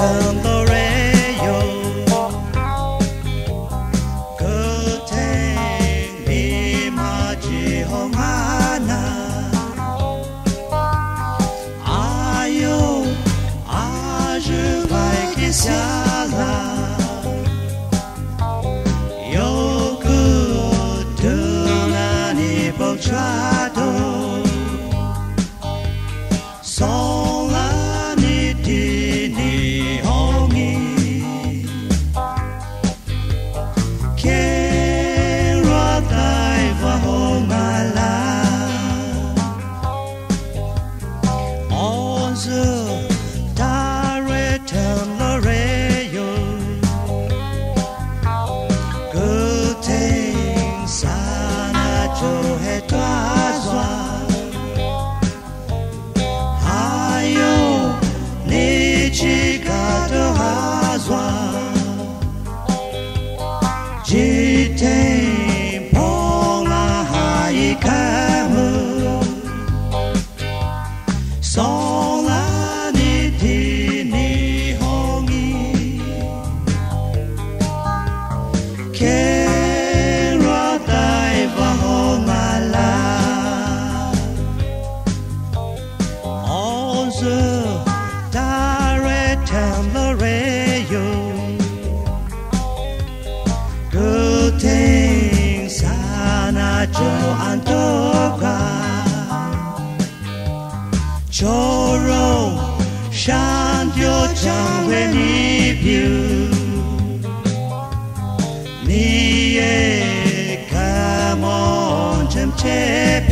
Ando G10. penting sana Joan Toka Choro Shandyo Changwe Nipyu Nie Kamon Chem Chep